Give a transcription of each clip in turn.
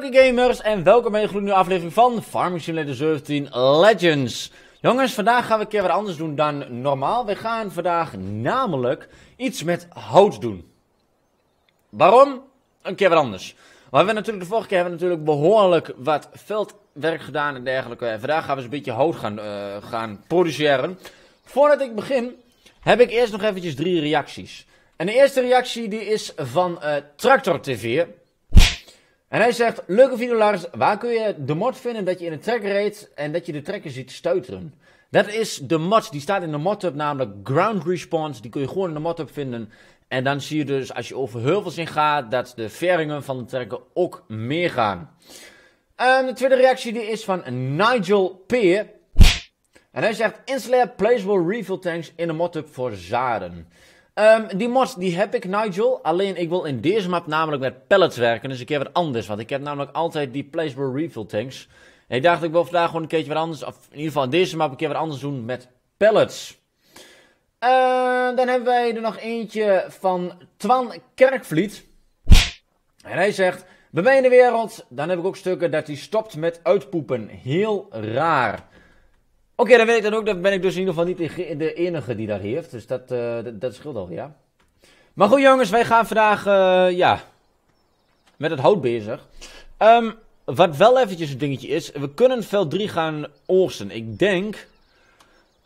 Lucky Gamers en welkom bij een gloednieuwe aflevering van Farming Simulator 17 Legends. Jongens, vandaag gaan we een keer wat anders doen dan normaal. We gaan vandaag namelijk iets met hout doen. Waarom? Een keer wat anders. We hebben natuurlijk de vorige keer hebben we natuurlijk behoorlijk wat veldwerk gedaan en dergelijke. En vandaag gaan we eens een beetje hout gaan, eh, gaan produceren. Voordat ik begin, heb ik eerst nog eventjes drie reacties. En de eerste reactie die is van eh, Tractor TV. En hij zegt, leuke video Lars, waar kun je de mod vinden dat je in een trekker reed en dat je de trekker ziet stuiteren? Dat is de mod, die staat in de mod-up, namelijk Ground Response. Die kun je gewoon in de mod-up vinden. En dan zie je dus, als je over heuvels in gaat, dat de veringen van de trekker ook meegaan. Um, de tweede reactie die is van Nigel Peer. En hij zegt, installeer placeable refill tanks in de mod-up voor zaden. Um, die mod die heb ik, Nigel. Alleen ik wil in deze map namelijk met pellets werken. Dus een keer wat anders. Want ik heb namelijk altijd die placeable refill tanks. En ik dacht, ik wil vandaag gewoon een keertje wat anders. Of in ieder geval in deze map een keer wat anders doen met pellets. Uh, dan hebben wij er nog eentje van Twan Kerkvliet. En hij zegt: Bij mij in de wereld, dan heb ik ook stukken dat hij stopt met uitpoepen. Heel raar. Oké, dan weet ik dan ook, dan ben ik dus in ieder geval niet de enige die dat heeft. Dus dat, uh, dat, dat, scheelt al, ja. Maar goed jongens, wij gaan vandaag, uh, ja, met het hout bezig. Um, wat wel eventjes een dingetje is, we kunnen veld 3 gaan oogsten. Ik denk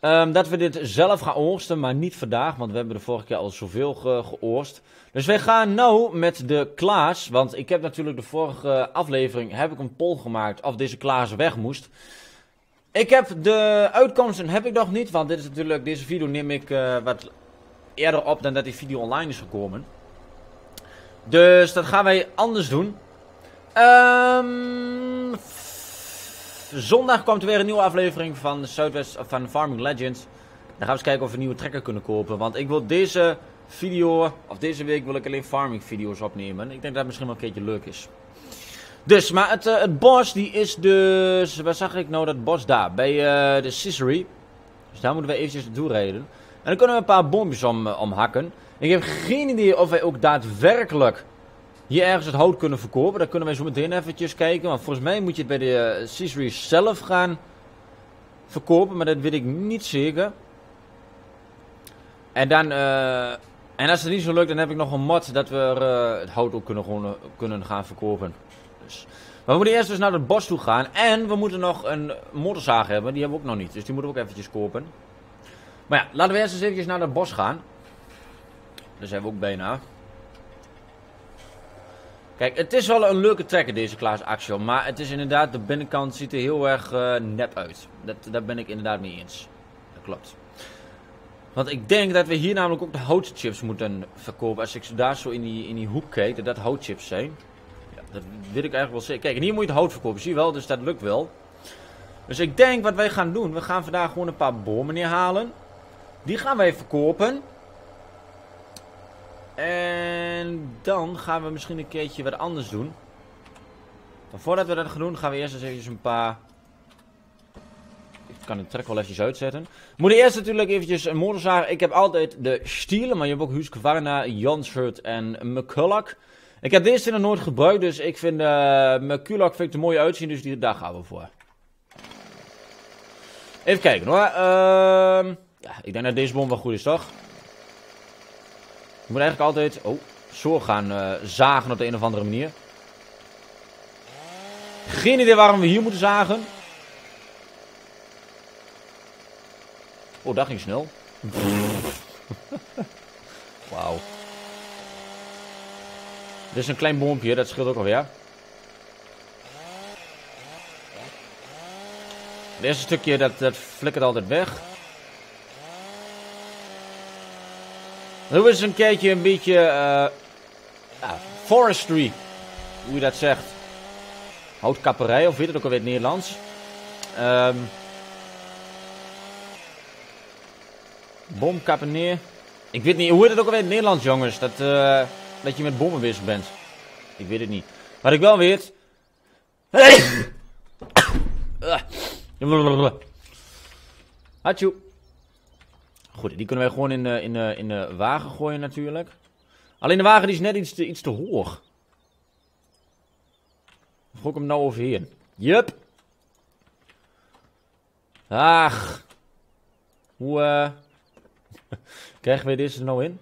um, dat we dit zelf gaan oogsten, maar niet vandaag, want we hebben de vorige keer al zoveel ge geoorst. Dus wij gaan nou met de Klaas, want ik heb natuurlijk de vorige aflevering, heb ik een poll gemaakt of deze Klaas weg moest. Ik heb de uitkomsten heb ik nog niet, want dit is natuurlijk, deze video neem ik uh, wat eerder op dan dat die video online is gekomen. Dus dat gaan wij anders doen. Um, zondag komt er weer een nieuwe aflevering van Zuidwest van Farming Legends. Dan gaan we eens kijken of we een nieuwe trekker kunnen kopen. Want ik wil deze video, of deze week wil ik alleen farming video's opnemen. Ik denk dat het misschien wel een keertje leuk is. Dus, maar het, uh, het bos die is dus... Waar zag ik nou dat bos daar? Bij uh, de Cicery. Dus daar moeten we eventjes naartoe. En dan kunnen we een paar bompjes om, omhakken. Ik heb geen idee of wij ook daadwerkelijk hier ergens het hout kunnen verkopen. Daar kunnen wij zo meteen eventjes kijken. Want volgens mij moet je het bij de Cicery zelf gaan verkopen. Maar dat weet ik niet zeker. En dan... en als het niet zo lukt, dan heb ik nog een mod dat we het hout ook kunnen, kunnen gaan verkopen. Maar we moeten eerst dus naar het bos toe gaan. En we moeten nog een motorzaag hebben. Die hebben we ook nog niet. Dus die moeten we ook eventjes kopen. Maar ja, laten we eerst eens eventjes naar het bos gaan. Daar zijn we ook bijna. Kijk, het is wel een leuke trekker deze Klaas Axiom. Maar het is inderdaad, de binnenkant ziet er heel erg uh, nep uit. Dat, daar ben ik inderdaad mee eens. Dat klopt. Want ik denk dat we hier namelijk ook de houtchips moeten verkopen. Als ik daar zo in die, in die hoek kijk, dat dat houtchips zijn. Dat weet ik eigenlijk wel zeker. Kijk, en hier moet je het hout verkopen, zie je wel, dus dat lukt wel. Dus ik denk wat wij gaan doen, we gaan vandaag gewoon een paar bomen neerhalen. Die gaan wij verkopen. En dan gaan we misschien een keertje wat anders doen. Maar voordat we dat gaan doen, gaan we eerst eens eventjes een paar... Ik kan de trek wel eventjes uitzetten. We moeten eerst natuurlijk eventjes een motorzaag. Ik heb altijd de Stielen, maar je hebt ook Husqvarna, Jansert en McCulloch. Ik heb deze nog nooit gebruikt, dus ik vind uh, mijn Kulak vind ik er mooi uitzien, dus die, daar gaan we voor. Even kijken hoor. Uh, ja, ik denk dat deze bom wel goed is, toch? Je moet eigenlijk altijd oh, zo gaan uh, zagen op de een of andere manier. Geen idee waarom we hier moeten zagen. Oh, dat ging snel. Wauw. Dit is een klein boompje, dat scheelt ook alweer. Het eerste stukje, dat, dat flikkert altijd weg. Nu is een keertje een beetje... Uh, forestry. Hoe je dat zegt. Houtkapperij, of weet het ook alweer in het Nederlands. Um, Bomkappen neer. Ik weet niet, hoe heet het ook alweer in het Nederlands, jongens? Dat... Uh, dat je met bommen bent. Ik weet het niet. Wat ik wel weet... Hatjoe. Goed, die kunnen wij gewoon in de, in, de, in de wagen gooien natuurlijk. Alleen de wagen die is net iets te, iets te hoog. Gooi ik hem nou overheen? Jup. Ach. Hoe eh... krijgen we deze er nou in?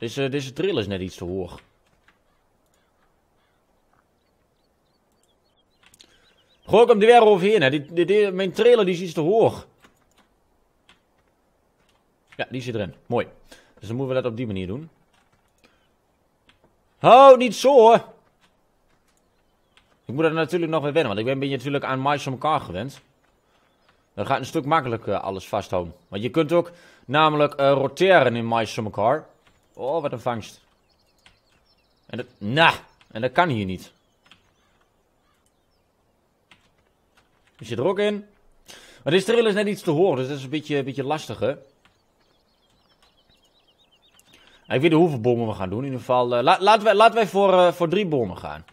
Deze, deze is net iets te hoog. Gooi hem er weer overheen, hè. Die, die, mijn trailer die is iets te hoog. Ja, die zit erin. Mooi. Dus dan moeten we dat op die manier doen. Oh, niet zo hoor. Ik moet er natuurlijk nog weer wennen, want ik ben, ben je natuurlijk aan mais van elkaar gewend. Dan gaat een stuk makkelijker uh, alles vasthouden. Want je kunt ook namelijk uh, roteren in mais van elkaar. Oh, wat een vangst. En dat, nah, en dat kan hier niet. Die zit er ook in. Maar deze trail is net iets te hoog, dus dat is een beetje, een beetje lastig, hè. Ik weet niet hoeveel bomen we gaan doen. In ieder geval, uh, la laten, wij, laten wij voor, uh, voor drie bomen gaan.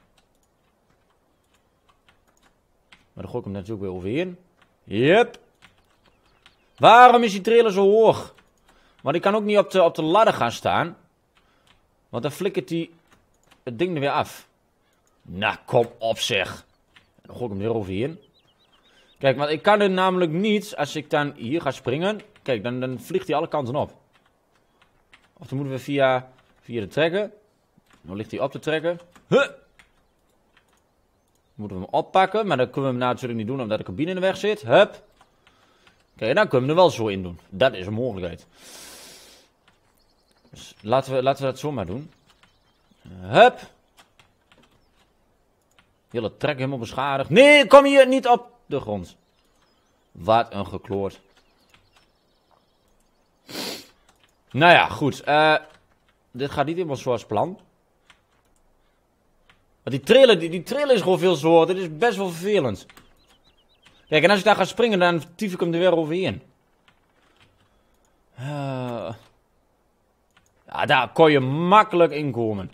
Maar dan gooi ik hem natuurlijk weer overheen. Yep. Waarom is die trailer zo hoog? Want ik kan ook niet op de, op de ladder gaan staan. Want dan flikkert hij het ding er weer af. Nou, kom op zeg. Dan gooi ik hem weer overheen. Kijk, want ik kan er namelijk niet, als ik dan hier ga springen. Kijk, dan, dan vliegt hij alle kanten op. Of dan moeten we via, via de trekken. Dan ligt hij op te trekken. Huh. Moeten we hem oppakken, maar dan kunnen we hem natuurlijk niet doen omdat de cabine in de weg zit. Hup. Kijk, dan kunnen we er wel zo in doen. Dat is een mogelijkheid. Laten we, laten we dat zo maar doen. Hup. Hele trek helemaal beschadigd. Nee, kom hier niet op de grond. Wat een gekloord. Nou ja, goed. Uh, dit gaat niet helemaal zoals plan. Want die trailer, die, die is gewoon veel zwaar. Dit is best wel vervelend. Kijk, en als ik daar ga springen, dan tief ik hem er weer overheen. Uh, ja, daar kon je makkelijk inkomen.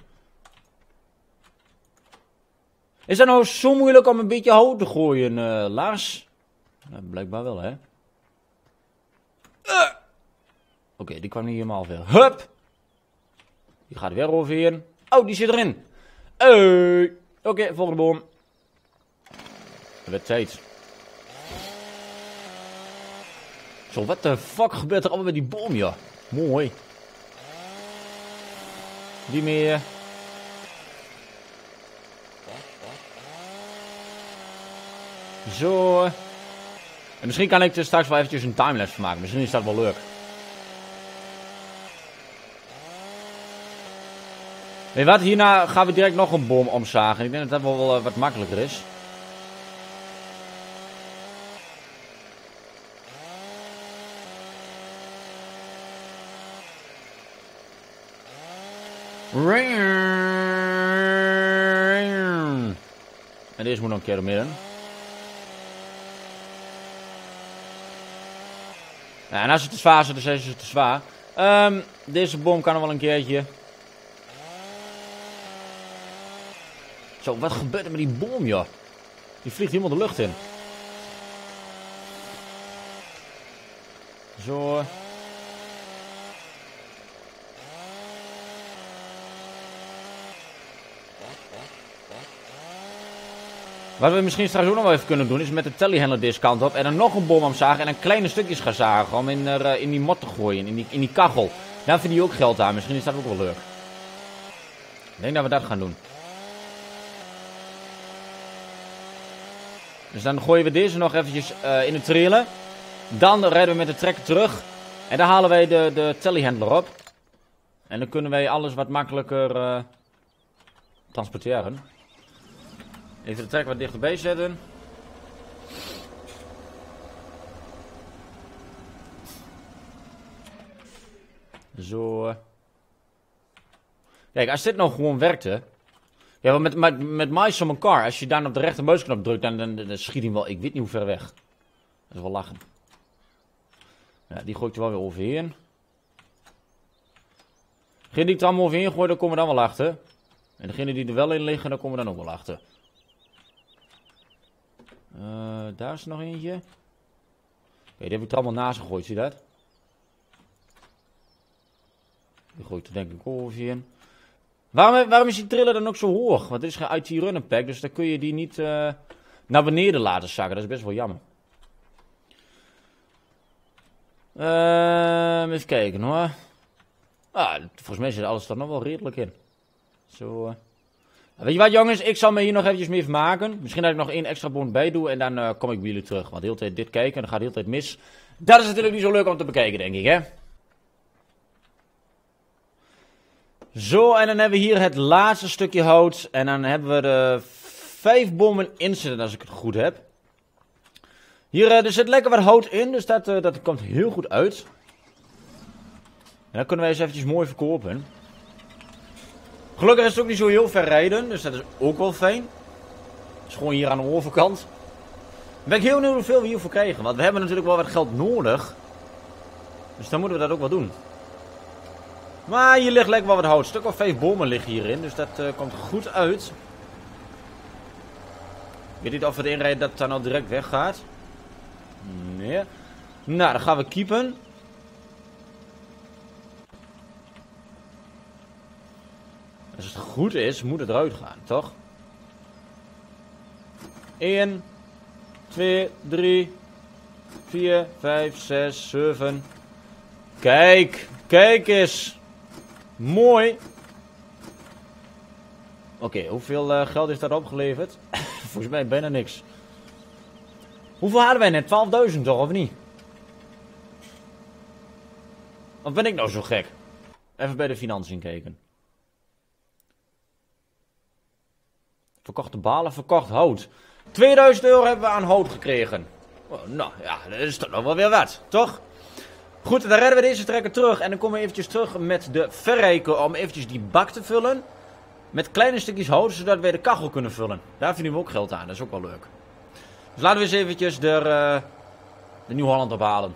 Is dat nou zo moeilijk om een beetje hout te gooien, uh, Lars? Blijkbaar wel, hè? Uh. Oké, die kwam niet helemaal ver. Hup! Die gaat weer overheen. Oh, die zit erin. Hey. Oké, volgende boom. Het tijd. Zo, wat de fuck gebeurt er allemaal met die boom, ja? Mooi. Die meer. Zo. En misschien kan ik er straks wel eventjes een timelapse van maken. Misschien is dat wel leuk. Weet wat, hierna gaan we direct nog een boom omzagen. Ik denk dat dat wel uh, wat makkelijker is. En deze moet nog een keer midden. Ja, en als het te zwaar dan is het te zwaar. Um, deze boom kan er wel een keertje. Zo, wat gebeurt er met die bom, joh? Die vliegt helemaal de lucht in. Zo. Wat we misschien straks ook nog wel even kunnen doen, is met de telehandler kant op en dan nog een bom omzagen en dan kleine stukjes gaan zagen om in, er, in die mot te gooien, in die, in die kachel. Dan vind je ook geld aan, misschien is dat ook wel leuk. Ik denk dat we dat gaan doen. Dus dan gooien we deze nog eventjes uh, in de trailer. Dan rijden we met de trekker terug. En dan halen wij de, de op. En dan kunnen wij alles wat makkelijker uh, transporteren. Even de trekker wat dichterbij zetten. Zo. Kijk, als dit nou gewoon werkte, ja, maar met, met, met mais van car, als je daar op de rechtermuisknop drukt, dan, dan, dan, schiet hij wel, ik weet niet hoe ver weg. Dat is wel lachen. Ja, die gooit je wel weer overheen. Degene die ik er allemaal overheen gooi, dan komen we dan wel achter. En degene die er wel in liggen, dan komen we dan ook wel achter. Uh, daar is nog eentje. Oké, die heb ik er allemaal naast gegooid, zie je dat? Die gooit er denk ik overheen. Waarom, waarom is die triller dan ook zo hoog? Want dit is geen IT runner pack, dus dan kun je die niet uh, naar beneden laten zakken. Dat is best wel jammer. Uh, even kijken hoor. Ah, volgens mij zit alles er nog wel redelijk in. Zo. Uh. Weet je wat jongens, ik zal me hier nog eventjes mee vermaken. Misschien dat ik nog één extra bond bij doe en dan uh, kom ik bij jullie terug. Want de hele tijd dit kijken, dan gaat de hele tijd mis. Dat is natuurlijk niet zo leuk om te bekijken, denk ik hè. Zo, en dan hebben we hier het laatste stukje hout. En dan hebben we de vijf bommen inzetten, als ik het goed heb. Hier uh, er zit lekker wat hout in, dus dat, uh, dat komt heel goed uit. En dan kunnen wij eens eventjes mooi verkopen. Gelukkig is het ook niet zo heel ver rijden, dus dat is ook wel fijn. Het is gewoon hier aan de overkant. Ben heel benieuwd hoeveel we hiervoor krijgen, want we hebben natuurlijk wel wat geld nodig. Dus dan moeten we dat ook wel doen. Maar hier ligt lekker wel wat hout. Stuk of vijf bomen liggen hierin, dus dat uh, komt goed uit. Ik weet niet of het inrijden dat het dan al direct weggaat. Nee. Nou, dan gaan we keepen. Als het goed is, moet het eruit gaan, toch? 1, 2, 3, 4, 5, 6, 7. Kijk, kijk eens. Mooi. Oké, hoeveel uh, geld is dat opgeleverd? Volgens mij bijna niks. Hoeveel hadden wij net? 12.000 toch, of niet? Of ben ik nou zo gek? Even bij de financiën kijken. Verkochte balen, verkocht hout. 2000 euro hebben we aan hout gekregen. Oh, nou ja, dat is toch nog wel weer wat, toch? Goed, dan redden we deze trekker terug. En dan komen we eventjes terug met de verrijker om eventjes die bak te vullen. Met kleine stukjes hout, zodat we de kachel kunnen vullen. Daar vinden we ook geld aan, dat is ook wel leuk. Dus laten we eens eventjes de, uh, de Nieuw-Holland ophalen.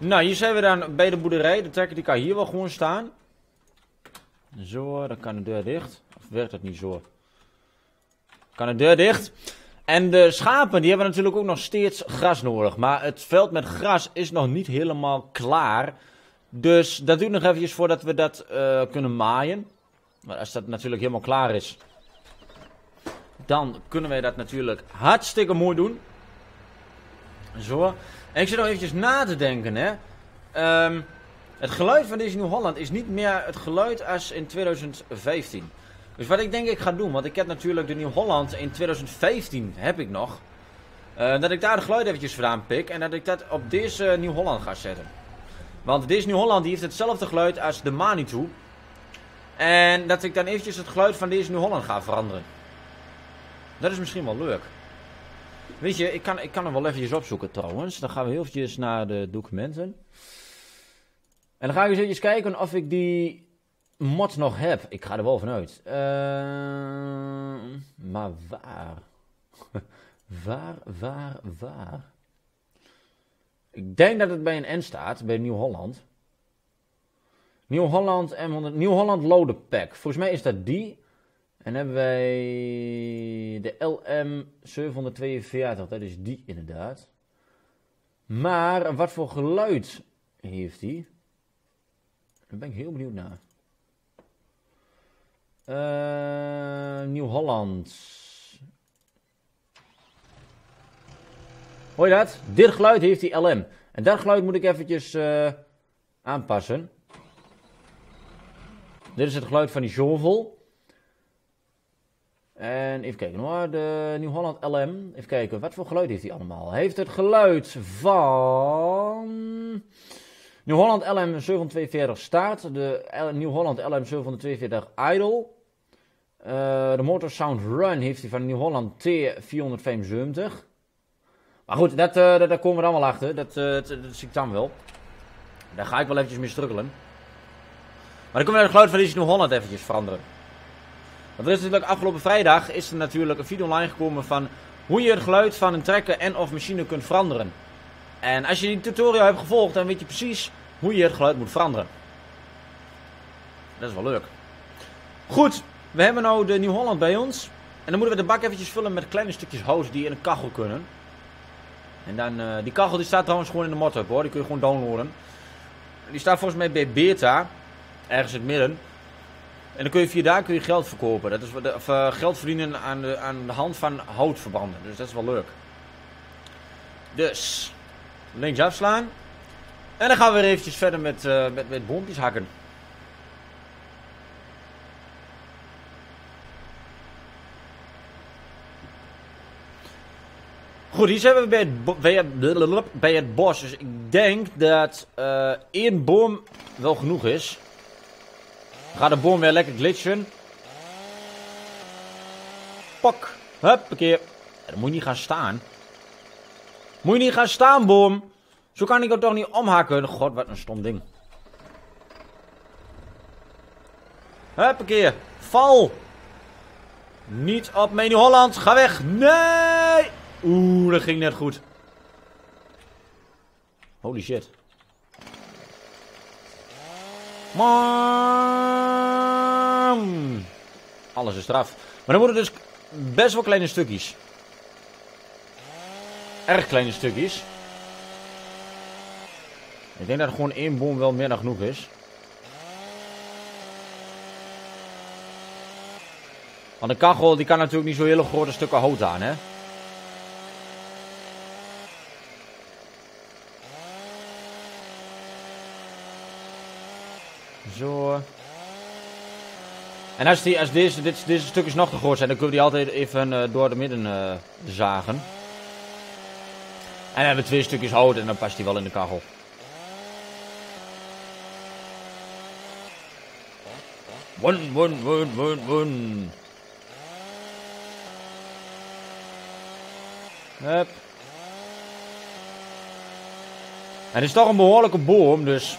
Nou, hier zijn we dan bij de boerderij. De trekker die kan hier wel gewoon staan. Zo, dan kan de deur dicht. Of werkt dat niet zo? Kan de deur dicht. En de schapen, die hebben natuurlijk ook nog steeds gras nodig. Maar het veld met gras is nog niet helemaal klaar. Dus dat duurt nog eventjes voordat we dat uh, kunnen maaien. Maar als dat natuurlijk helemaal klaar is, dan kunnen wij dat natuurlijk hartstikke mooi doen. Zo. En ik zit nog eventjes na te denken, hè. Um, het geluid van deze Nieuw-Holland is niet meer het geluid als in 2015. Dus wat ik denk ik ga doen, want ik heb natuurlijk de Nieuw-Holland in 2015 heb ik nog. Uh, dat ik daar de geluid eventjes vandaan pik en dat ik dat op deze Nieuw-Holland ga zetten. Want deze Nieuw-Holland heeft hetzelfde geluid als de Manitou. En dat ik dan eventjes het geluid van deze Nieuw-Holland ga veranderen. Dat is misschien wel leuk. Weet je, ik kan, ik kan hem wel eventjes opzoeken trouwens. Dan gaan we heel eventjes naar de documenten. En dan ga ik eens eventjes kijken of ik die mod nog heb. Ik ga er wel vanuit. Uh, maar waar? waar, waar, waar? Ik denk dat het bij een N staat, bij Nieuw-Holland. Nieuw-Holland M100, Nieuw-Holland Pack. Volgens mij is dat die. En hebben wij de LM742, dat is die inderdaad. Maar wat voor geluid heeft die? Daar ben ik heel benieuwd naar. Uh, Nieuw-Holland. Hoor je dat? Dit geluid heeft die LM. En dat geluid moet ik eventjes uh, aanpassen. Dit is het geluid van die shovel. En even kijken hoor, de Nieuw-Holland LM. Even kijken, wat voor geluid heeft hij allemaal? Heeft het geluid van... Nieuw-Holland LM 742 start, de Nieuw-Holland LM 742 idle. De Motor Sound Run heeft hij van Nieuw-Holland T475. Maar goed, dat, uh, dat, daar komen we dan wel achter. Dat, uh, dat, zie ik dan wel. Daar ga ik wel eventjes mee struggelen. Maar dan kunnen we het geluid van deze Nieuw-Holland eventjes veranderen. Want natuurlijk afgelopen vrijdag is er natuurlijk een video online gekomen van hoe je het geluid van een trekker en of machine kunt veranderen. En als je die tutorial hebt gevolgd, dan weet je precies hoe je het geluid moet veranderen. Dat is wel leuk. Goed, we hebben nou de Nieuw-Holland bij ons. En dan moeten we de bak eventjes vullen met kleine stukjes hout die in een kachel kunnen. En dan, eh, die kachel die staat trouwens gewoon in de mod hoor. Die kun je gewoon downloaden. Die staat volgens mij bij Beta. Ergens in het midden. En dan kun je via daar kun je geld verkopen. Dat is, of eh, geld verdienen aan de, aan de hand van houtverbanden. Dus dat is wel leuk. Dus, links afslaan. En dan gaan we weer eventjes verder met, eh met, met boompjes hakken. Goed, hier zijn we bij het, bo- bij het, bij het bos. Dus ik denk dat eh één boom wel genoeg is. Gaat de boom weer lekker glitchen. Pak. Huppakee. Dan moet je niet gaan staan. Moet je niet gaan staan, boom. Zo kan ik het toch niet omhakken. God, wat een stom ding. Huppakee. Val. Niet op Menu Holland. Ga weg. Nee. Oeh, dat ging net goed. Holy shit. Man. Alles is eraf. Maar dan worden dus best wel kleine stukjes. Erg kleine stukjes. Ik denk dat er gewoon één boom wel meer dan genoeg is. Want de kachel die kan natuurlijk niet zo hele grote stukken hout aan, hè? Zo. En als, die, als deze, dit, deze stukjes nog te groot zijn, dan kunnen we die altijd even eh, door de midden eh, zagen. En dan hebben we twee stukjes hout en dan past die wel in de kachel. Won, won, won, won, won. Hup. Het is toch een behoorlijke boom, dus...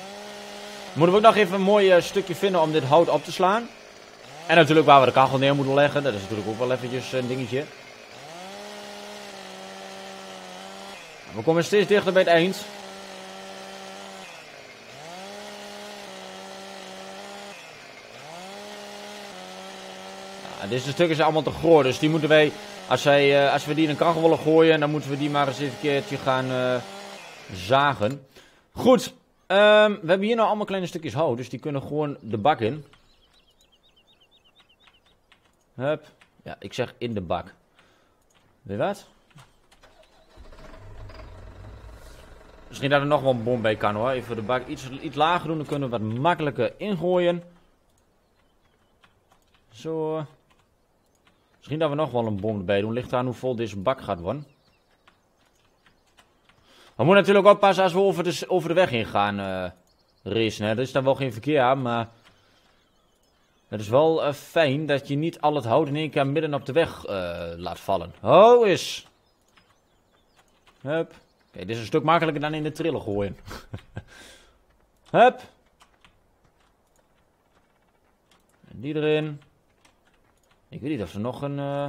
Moeten we ook nog even een mooi eh, stukje vinden om dit hout op te slaan. En natuurlijk waar we de kachel neer moeten leggen. Dat is natuurlijk ook wel eventjes een dingetje. We komen steeds dichter bij het eind. Ja, deze stukken zijn allemaal te groot, dus die moeten wij, als, wij, eh, als we die in een kachel willen gooien, dan moeten we die maar eens even een keertje gaan eh, zagen. Goed, ehm, we hebben hier nou allemaal kleine stukjes hout, dus die kunnen gewoon de bak in. Hup, ja, ik zeg in de bak. Weet je wat? Misschien dat er nog wel een bom bij kan hoor. Even de bak iets, iets lager doen, dan kunnen we wat makkelijker ingooien. Zo. Misschien dat we nog wel een bom erbij doen. Ligt aan hoe vol deze bak gaat worden. We moeten natuurlijk oppassen als we over de, over de weg heen gaan eh racen. Er is daar wel geen verkeer aan, maar... Het is wel eh, fijn dat je niet al het hout in één keer midden op de weg eh, laat vallen. Ho is. Hup. Kijk, dit is een stuk makkelijker dan in de trillen gooien. Hup. En die erin. Ik weet niet of er nog een... eh,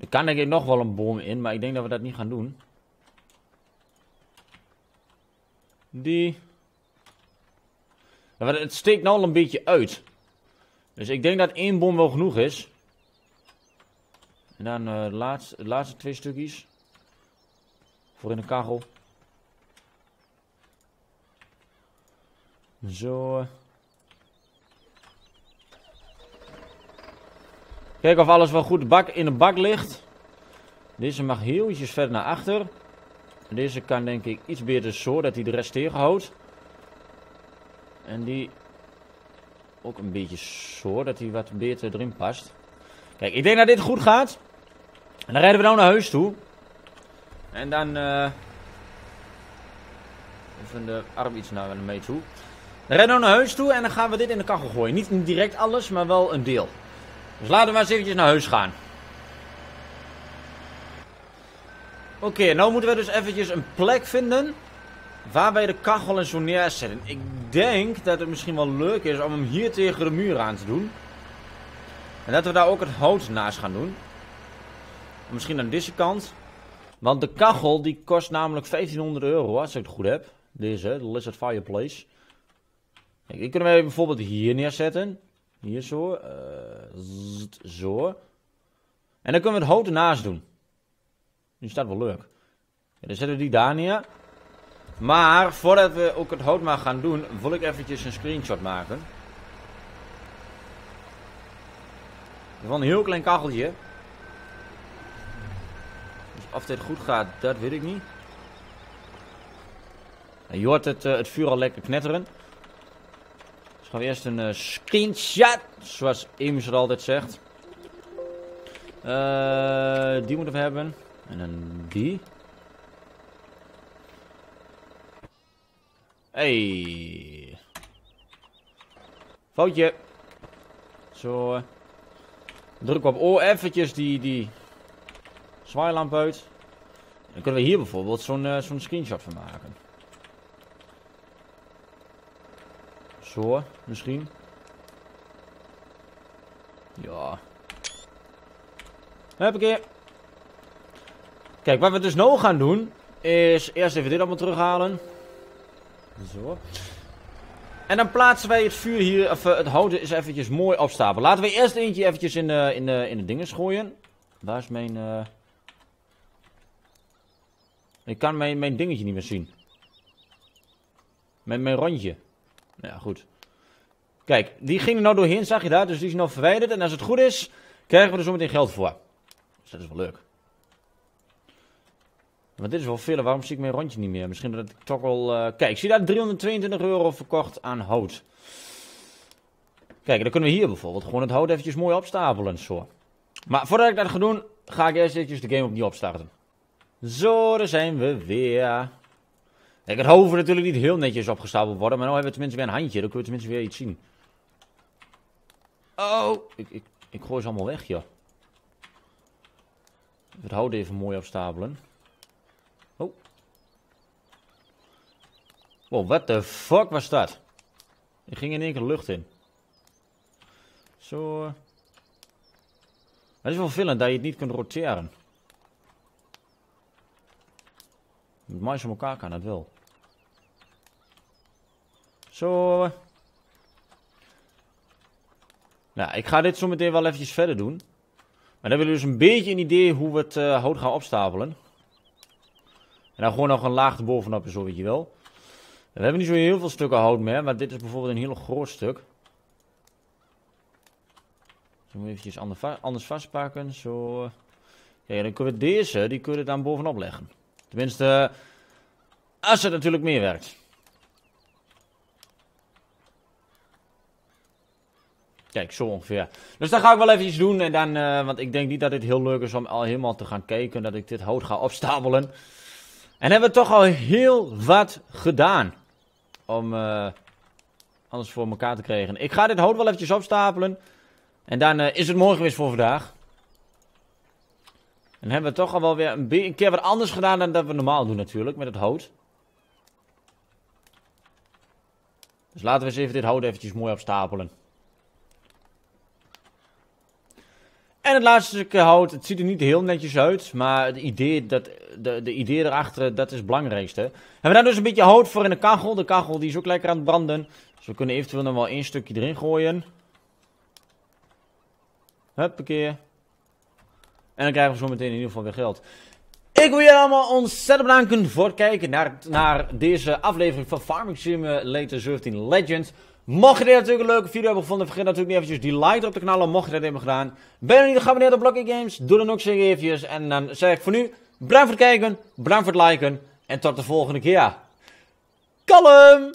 Er kan denk ik nog wel een boom in, maar ik denk dat we dat niet gaan doen. Die. Het steekt nou al een beetje uit. Dus ik denk dat één bom wel genoeg is. En dan eh, de, laatste, laatste twee stukjes. Voor in de kachel. Zo. Kijk of alles wel goed in de bak ligt. Deze mag heel ietsjes verder naar achter. Deze kan denk ik iets beter zo, dat hij de rest tegenhoudt. En die ook een beetje zo, dat hij wat beter erin past. Kijk, ik denk dat dit goed gaat. En dan rijden we nou naar huis toe. En dan... eh even de arm iets naar mee toe. Dan rijden we nou naar huis toe en dan gaan we dit in de kachel gooien. Niet direct alles, maar wel een deel. Dus laten we maar eens eventjes naar huis gaan. Oké, nou moeten we dus eventjes een plek vinden waar wij de kachel en zo neerzetten. Ik denk dat het misschien wel leuk is om hem hier tegen de muur aan te doen. En dat we daar ook het hout naast gaan doen. Misschien aan deze kant. Want de kachel die kost namelijk 1500 euro als ik het goed heb. Deze, de Lizard Fireplace. Kijk, die kunnen we bijvoorbeeld hier neerzetten. Hier zo. eh, zo. En dan kunnen we het hout ernaast doen. Die staat wel leuk. Dan zetten we die daar neer. Maar voordat we ook het hout maar gaan doen, wil ik eventjes een screenshot maken. Van een heel klein kacheltje. Dus of dit goed gaat, dat weet ik niet. Je hoort het, uh, het vuur al lekker knetteren. Dus gaan we eerst een uh, screenshot, zoals Emus het altijd zegt. Uh, die moeten we hebben. En dan die. Hey. Foutje. Zo. Druk op O eventjes die, die zwaailamp uit. Dan kunnen we hier bijvoorbeeld zo'n uh, zo'n screenshot van maken. Zo, misschien. Ja. Huppakee. Kijk, wat we dus nou gaan doen, is eerst even dit allemaal terughalen. Zo. En dan plaatsen wij het vuur hier, of uh, het hout is eventjes mooi opstapelen. Laten we eerst eentje eventjes in de, in de, in de dingen gooien. Waar is mijn... Ik kan mijn, mijn dingetje niet meer zien. Mijn, mijn rondje. Ja, goed. Kijk, die ging er nou doorheen, zag je daar? Dus die is nou verwijderd. En als het goed is, krijgen we er zo meteen geld voor. Dus dat is wel leuk. Maar dit is wel veel. Waarom zie ik mijn rondje niet meer? Misschien dat ik toch wel... Uh... Kijk, ik zie daar 322 euro verkocht aan hout. Kijk, dan kunnen we hier bijvoorbeeld gewoon het hout eventjes mooi opstapelen. Zo. Maar voordat ik dat ga doen, ga ik eerst eventjes de game opnieuw opstarten. Zo, daar zijn we weer. Kijk, het hoofd natuurlijk niet heel netjes opgestapeld worden. Maar nu hebben we tenminste weer een handje. Dan kunnen we tenminste weer iets zien. Oh, ik, ik, ik gooi ze allemaal weg, joh. Het hout even mooi opstapelen. Wow, what the fuck was dat? Ik ging in één keer lucht in. Zo. Het is wel vervelend dat je het niet kunt roteren. Met mais om elkaar kan het wel. Zo. Nou, ik ga dit zo meteen wel eventjes verder doen. Maar dan willen we dus een beetje een idee hoe we het uh, hout gaan opstapelen. En dan gewoon nog een laag erbovenop en zo, weet je wel. We hebben niet zo heel veel stukken hout meer, maar dit is bijvoorbeeld een heel groot stuk. Zo moet eventjes anders vastpakken, zo. Ja, dan kunnen we deze, die kunnen we dan bovenop leggen. Tenminste, als het natuurlijk meer werkt. Kijk, zo ongeveer. Dus dat ga ik wel eventjes doen. En dan, uh, want ik denk niet dat het heel leuk is om al helemaal te gaan kijken. Dat ik dit hout ga opstapelen. En hebben we toch al heel wat gedaan. Om uh, alles voor elkaar te krijgen. Ik ga dit hout wel eventjes opstapelen. En dan uh, is het morgen weer voor vandaag. En hebben we toch al wel weer een, een, keer wat anders gedaan dan dat we normaal doen natuurlijk. Met het hout. Dus laten we eens even dit hout eventjes mooi opstapelen. Het laatste stuk hout, het ziet er niet heel netjes uit, maar het idee, dat, de, de idee erachter, dat is het belangrijkste. Hebben we daar dus een beetje hout voor in de kachel. De kachel die is ook lekker aan het branden. Dus we kunnen eventueel nog wel één stukje erin gooien. Huppakee. En dan krijgen we zo meteen in ieder geval weer geld. Ik wil jullie allemaal ontzettend bedanken voor het kijken naar, naar deze aflevering van Farming Simulator 17 Legends. Mocht je dit natuurlijk een leuke video hebben gevonden, vergeet natuurlijk niet eventjes die like op te knallen, mocht je dat hebben gedaan. Ben je niet geabonneerd op Blocky Games, doe dan ook zeker eventjes. En dan zeg ik voor nu, bedankt voor het kijken, bedankt voor het liken en tot de volgende keer. Kalm!